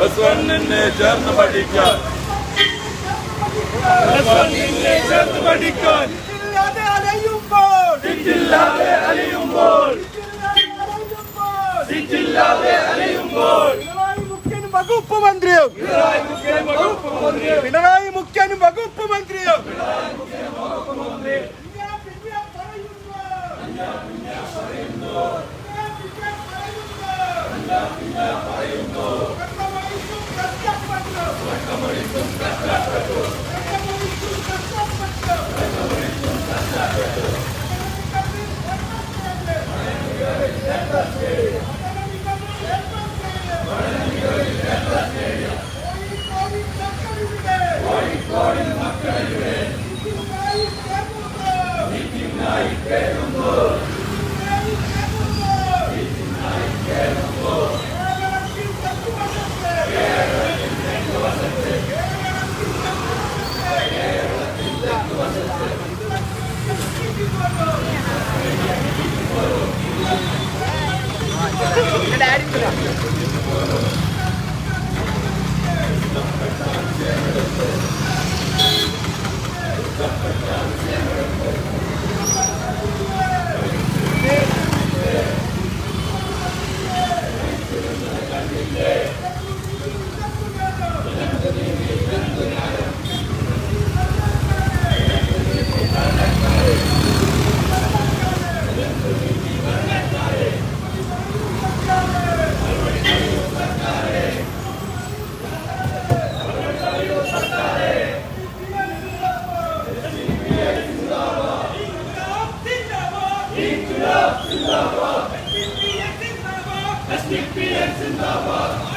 ബസ്വണ്ണിനെ ചേർന്ന് പഠിക്കാൻ. ബസ്വണ്ണിനെ ചേർന്ന് പഠിക്കാൻ. സിറ്റില്ലാതെ അലിയുമ്പോൾ. സിറ്റില്ലാതെ അലിയുമ്പോൾ. പിണറായി മുഖ്യനും വകുപ്പ് മന്ത്രിയും. Pinarayi മുഖ്യനും CPS Zindabad.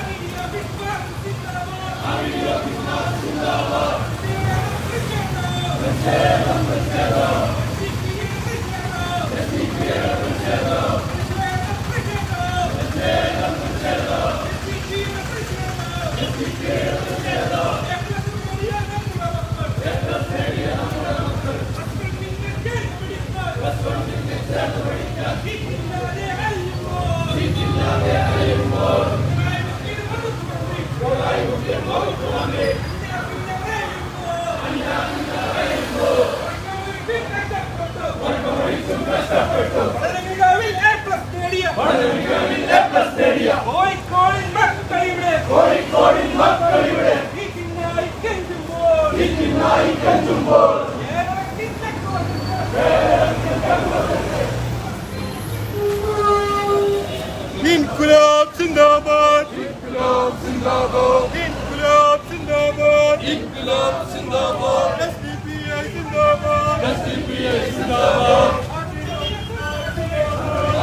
İnkılap zindabat. İnkılap zindabat. İnkılap zindabat. İnkılap zindabat. SDP'ye zindabat. SDP'ye zindabat.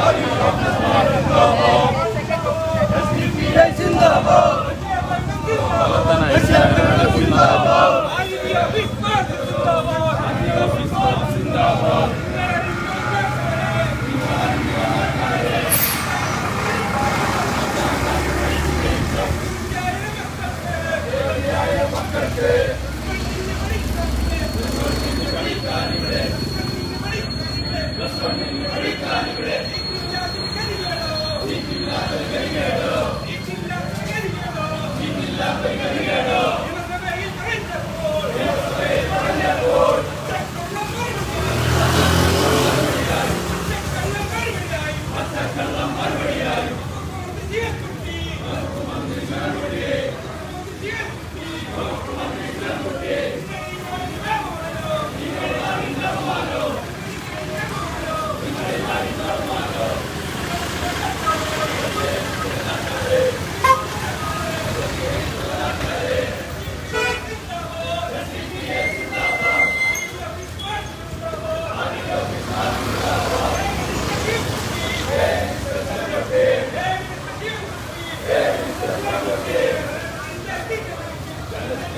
Ali Rahman zindabat. SDP'ye zindabat. Vatandaşlar.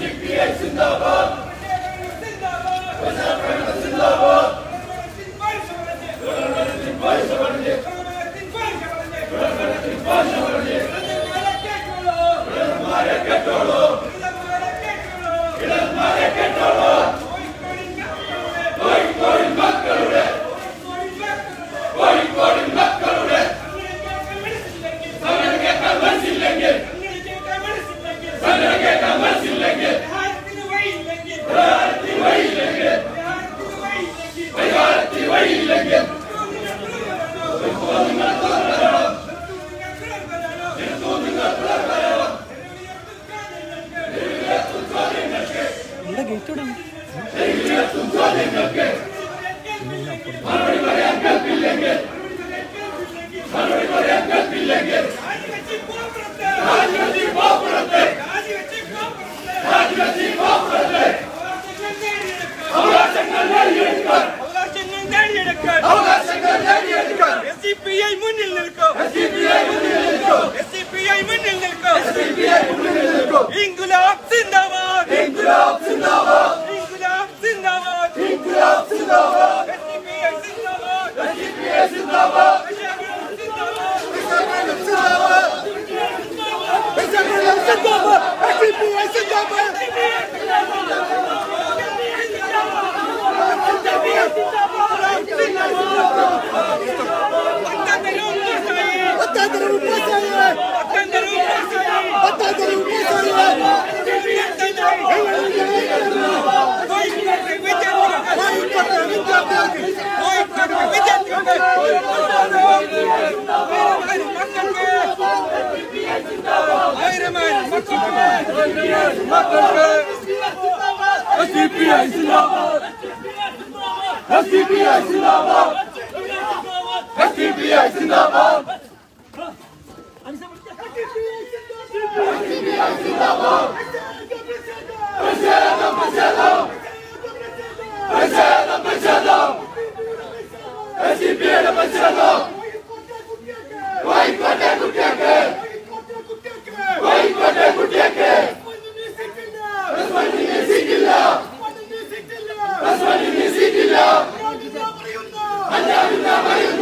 Gazi the var. اس پی اے زنڈاباد اس پی اے زنڈاباد اس پی اے زنڈاباد اس پی اے زنڈاباد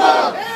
وڏا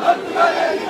Let's go!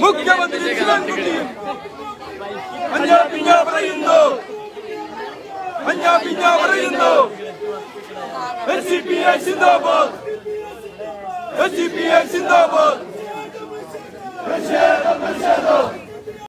മുഖ്യമന്ത്രി പഞ്ചാബിഞ്ഞ പറയുന്നു പഞ്ചാബിഞ്ഞ പറയുന്നു എൻ സി പി ഐ സിന്ദാബാദ് എൻ സി പി ഐ സിന്ദാബാദ് പ്രതിഷേധം പ്രതിഷേധം